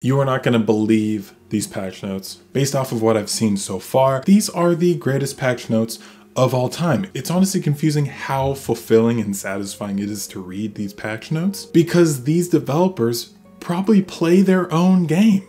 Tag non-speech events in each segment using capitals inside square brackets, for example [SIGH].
You are not going to believe these patch notes. Based off of what I've seen so far, these are the greatest patch notes of all time. It's honestly confusing how fulfilling and satisfying it is to read these patch notes because these developers probably play their own game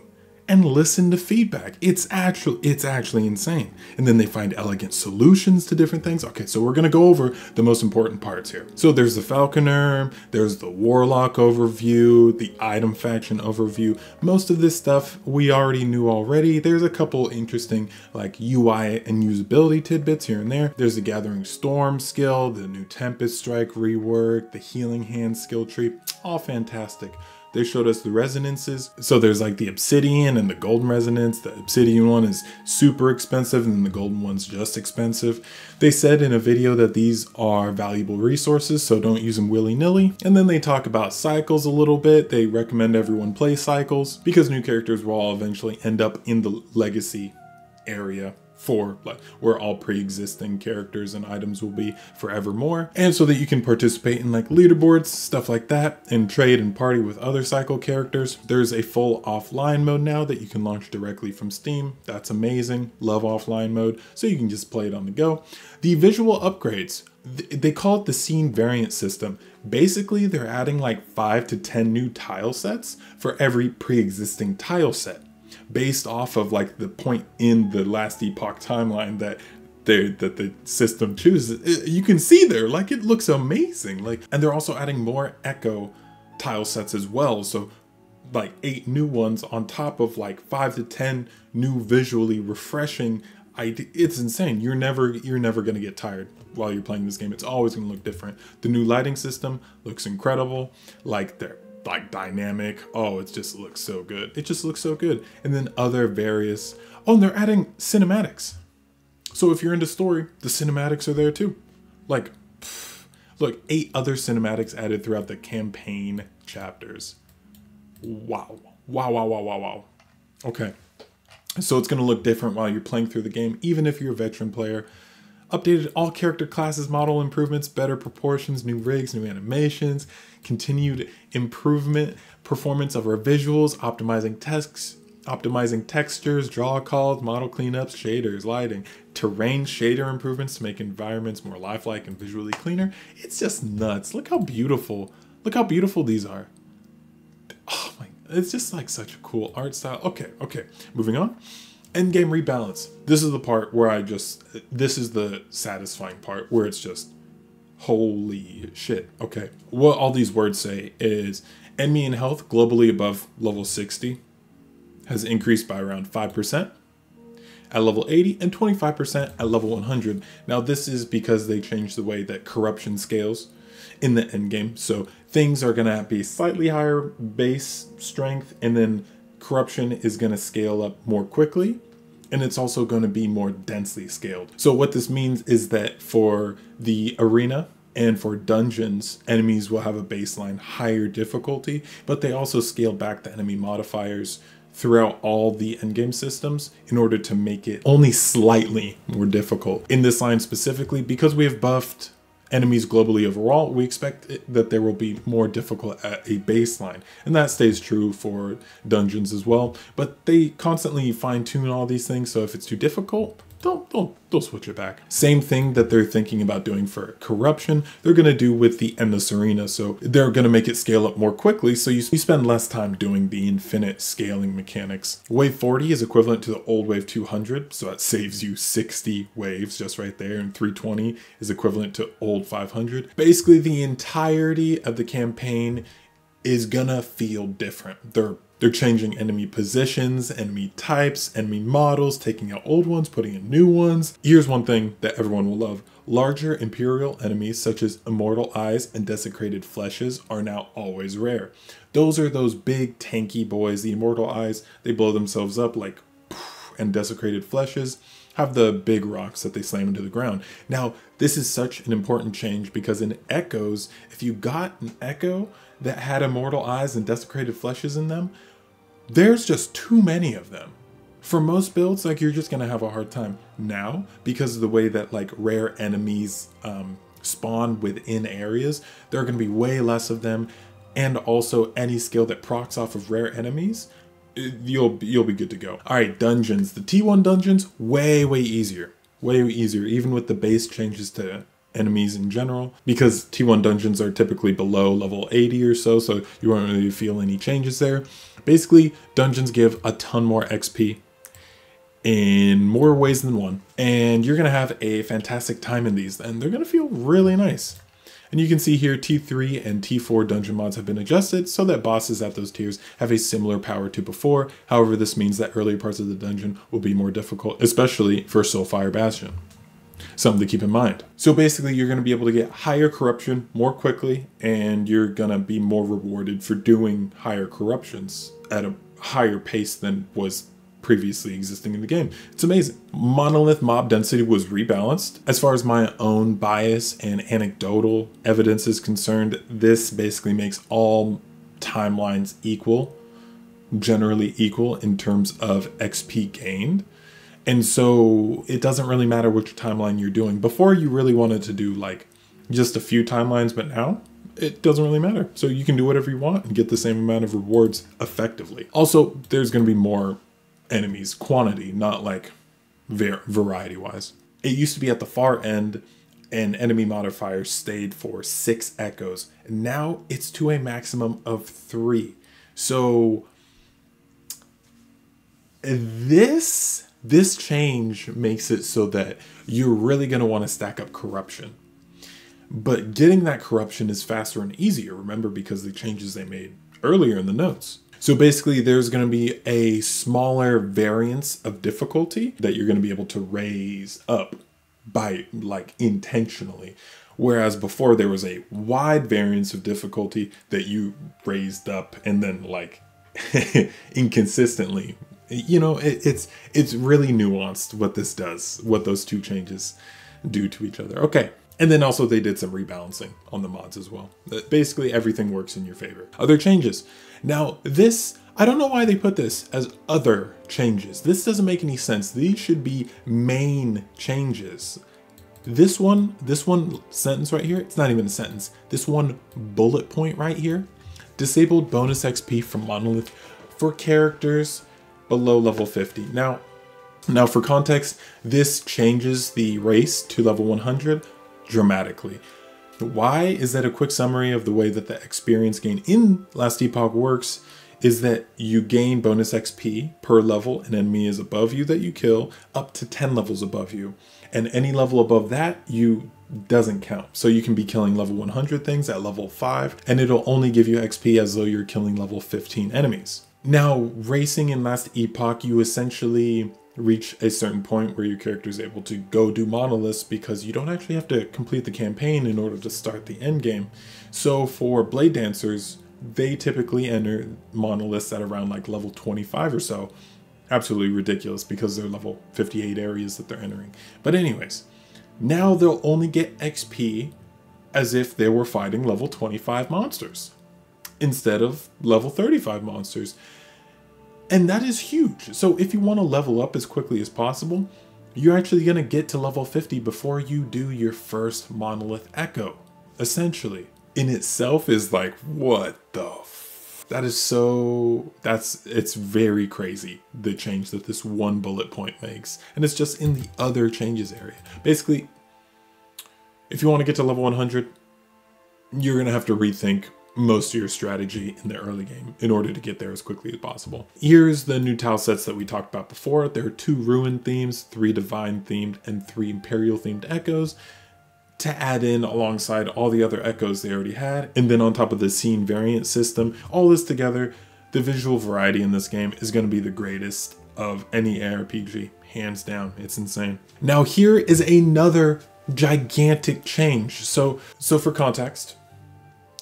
and listen to feedback. It's actually it's actually insane. And then they find elegant solutions to different things. Okay, so we're gonna go over the most important parts here. So there's the Falconer, there's the Warlock overview, the item faction overview. Most of this stuff we already knew already. There's a couple interesting like UI and usability tidbits here and there. There's the Gathering Storm skill, the new Tempest Strike rework, the Healing Hand skill tree, all fantastic. They showed us the resonances. So there's like the obsidian and the golden resonance. The obsidian one is super expensive and the golden one's just expensive. They said in a video that these are valuable resources, so don't use them willy-nilly. And then they talk about cycles a little bit. They recommend everyone play cycles because new characters will all eventually end up in the legacy area for like where all pre-existing characters and items will be forevermore. And so that you can participate in like leaderboards stuff like that and trade and party with other cycle characters. There's a full offline mode now that you can launch directly from steam. That's amazing. Love offline mode. So you can just play it on the go. The visual upgrades they call it the scene variant system. Basically they're adding like 5 to 10 new tile sets for every pre-existing tile set based off of like the point in the last epoch timeline that they that the system chooses. Uh, you can see there, like it looks amazing. Like, and they're also adding more echo tile sets as well. So like eight new ones on top of like five to ten new visually refreshing it's insane you're never you're never to get tired while you're playing this game it's always to look different the new lighting system looks incredible like they're like dynamic. Oh, it just looks so good. It just looks so good. And then other various. Oh, and they're adding cinematics. So if you're into story, the cinematics are there too. Like, pff, look, eight other cinematics added throughout the campaign chapters. Wow. Wow, wow, wow, wow, wow. Okay. So it's going to look different while you're playing through the game, even if you're a veteran player. Updated all character classes model improvements, better proportions, new rigs, new animations, continued improvement, performance of our visuals, optimizing text, optimizing textures, draw calls, model cleanups, shaders, lighting, terrain shader improvements to make environments more lifelike and visually cleaner. It's just nuts. Look how beautiful. Look how beautiful these are. Oh my, it's just like such a cool art style. Okay, okay, moving on. Endgame rebalance. This is the part where I just, this is the satisfying part where it's just Holy shit. Okay. What all these words say is enemy in health globally above level 60 has increased by around 5% at level 80 and 25% at level 100. Now, this is because they changed the way that corruption scales in the end game. So things are going to be slightly higher base strength, and then corruption is going to scale up more quickly and it's also going to be more densely scaled. So what this means is that for the arena and for dungeons, enemies will have a baseline higher difficulty, but they also scale back the enemy modifiers throughout all the endgame systems in order to make it only slightly more difficult. In this line specifically, because we have buffed enemies globally overall, we expect that there will be more difficult at a baseline. And that stays true for dungeons as well. But they constantly fine tune all these things, so if it's too difficult, don't don't they'll switch it back. Same thing that they're thinking about doing for corruption, they're gonna do with the endless arena. So they're gonna make it scale up more quickly, so you, you spend less time doing the infinite scaling mechanics. Wave 40 is equivalent to the old wave 200, so that saves you 60 waves just right there, and 320 is equivalent to old 500. Basically, the entirety of the campaign is gonna feel different. They're they're changing enemy positions, enemy types, enemy models, taking out old ones, putting in new ones. Here's one thing that everyone will love. Larger Imperial enemies such as Immortal Eyes and Desecrated Fleshes are now always rare. Those are those big tanky boys. The Immortal Eyes, they blow themselves up like and Desecrated Fleshes have the big rocks that they slam into the ground. Now, this is such an important change because in Echoes, if you got an Echo that had Immortal Eyes and Desecrated Fleshes in them, there's just too many of them. For most builds, like you're just gonna have a hard time. Now, because of the way that like rare enemies um, spawn within areas, there are gonna be way less of them. And also any skill that procs off of rare enemies you'll you'll be good to go. All right, dungeons. The T1 dungeons way way easier. Way easier even with the base changes to enemies in general because T1 dungeons are typically below level 80 or so, so you won't really feel any changes there. Basically, dungeons give a ton more XP in more ways than one, and you're gonna have a fantastic time in these, and they're gonna feel really nice. And you can see here T3 and T4 dungeon mods have been adjusted so that bosses at those tiers have a similar power to before. However, this means that earlier parts of the dungeon will be more difficult, especially for Soulfire Bastion something to keep in mind. So basically, you're going to be able to get higher corruption more quickly, and you're going to be more rewarded for doing higher corruptions at a higher pace than was previously existing in the game. It's amazing. Monolith mob density was rebalanced. As far as my own bias and anecdotal evidence is concerned, this basically makes all timelines equal, generally equal in terms of XP gained. And so it doesn't really matter which timeline you're doing. Before you really wanted to do like just a few timelines, but now it doesn't really matter. So you can do whatever you want and get the same amount of rewards effectively. Also, there's going to be more enemies, quantity, not like ver- variety wise. It used to be at the far end, an enemy modifier stayed for six echoes. And now it's to a maximum of three. So this this change makes it so that you're really going to want to stack up corruption. But getting that corruption is faster and easier, remember, because the changes they made earlier in the notes. So basically, there's going to be a smaller variance of difficulty that you're going to be able to raise up by like intentionally. Whereas before, there was a wide variance of difficulty that you raised up and then like [LAUGHS] inconsistently you know it, it's it's really nuanced what this does what those two changes do to each other. Okay. And then also they did some rebalancing on the mods as well. Uh, basically everything works in your favor. Other changes. Now this i don't know why they put this as other changes. This doesn't make any sense. These should be main changes. This one this one sentence right here it's not even a sentence. This one bullet point right here disabled bonus xp from monolith for characters below level 50. Now, now for context, this changes the race to level 100 dramatically. Why is that a quick summary of the way that the experience gain in Last Epoch works is that you gain bonus XP per level an enemy is above you that you kill up to 10 levels above you. And any level above that you doesn't count. So you can be killing level 100 things at level 5 and it'll only give you XP as though you're killing level 15 enemies. Now, racing in Last Epoch, you essentially reach a certain point where your character is able to go do monoliths because you don't actually have to complete the campaign in order to start the end game. So for blade dancers, they typically enter monoliths at around like level 25 or so. Absolutely ridiculous because they're level 58 areas that they're entering. But anyways, now they'll only get XP as if they were fighting level 25 monsters instead of level 35 monsters. And that is huge. So if you want to level up as quickly as possible, you're actually going to get to level 50 before you do your first monolith echo. Essentially, in itself is like, what the that is so that's it's very crazy the change that this one bullet point makes and it's just in the other changes area basically if you want to get to level 100 you're going to have to rethink most of your strategy in the early game in order to get there as quickly as possible. Here's the new tile sets that we talked about before. There are two Ruin themes, three Divine themed, and three Imperial themed echoes to add in alongside all the other echoes they already had. And then on top of the scene variant system, all this together, the visual variety in this game is going to be the greatest of any ARPG, hands down. It's insane. Now here is another gigantic change. So, so for context,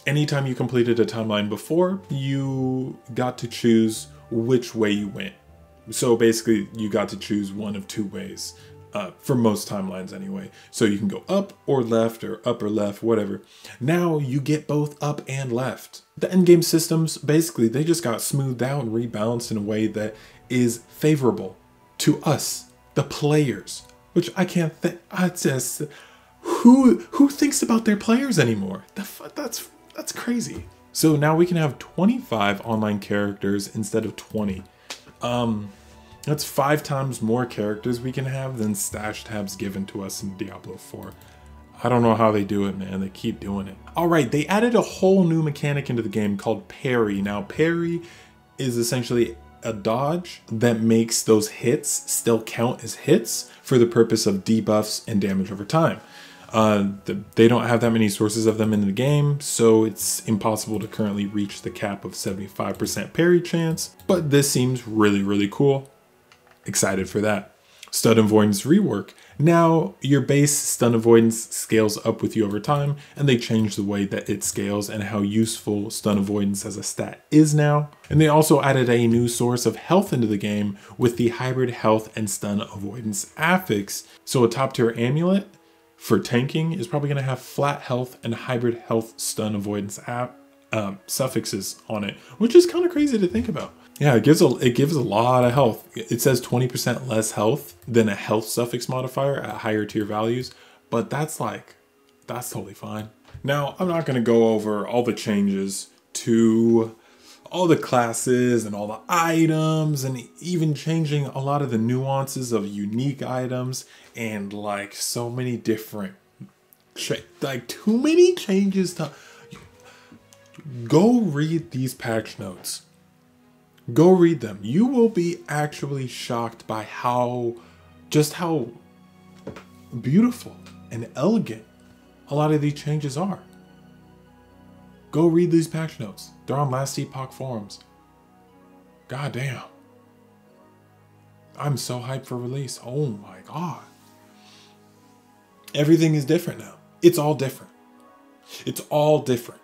anytime you completed a timeline before, you got to choose which way you went. So basically, you got to choose one of two ways. Uh, for most timelines anyway. So you can go up or left or up or left, whatever. Now you get both up and left. The endgame systems, basically, they just got smoothed out and rebalanced in a way that is favorable to us, the players. Which I can't think. I just who who thinks about their players anymore? That's that's crazy. So now we can have 25 online characters instead of 20. Um, that's five times more characters we can have than stash tabs given to us in Diablo 4. I don't know how they do it, man. They keep doing it. All right, they added a whole new mechanic into the game called parry. Now, parry is essentially a dodge that makes those hits still count as hits for the purpose of debuffs and damage over time. Uh, they don't have that many sources of them in the game, so it's impossible to currently reach the cap of 75% parry chance, but this seems really, really cool. Excited for that. Stun avoidance rework. Now, your base stun avoidance scales up with you over time, and they change the way that it scales and how useful stun avoidance as a stat is now. And they also added a new source of health into the game with the hybrid health and stun avoidance affix. So, a top tier amulet for tanking is probably going to have flat health and hybrid health stun avoidance app, um, suffixes on it, which is kind of crazy to think about. Yeah, it gives a it gives a lot of health. It says 20% less health than a health suffix modifier at higher tier values, but that's like that's totally fine. Now, I'm not going to go over all the changes to all the classes and all the items and even changing a lot of the nuances of unique items and like so many different like too many changes to go read these patch notes Go read them. You will be actually shocked by how, just how beautiful and elegant a lot of these changes are. Go read these patch notes. They're on Last Epoch forums. God damn. I'm so hyped for release. Oh my god. Everything is different now. It's all different. It's all different.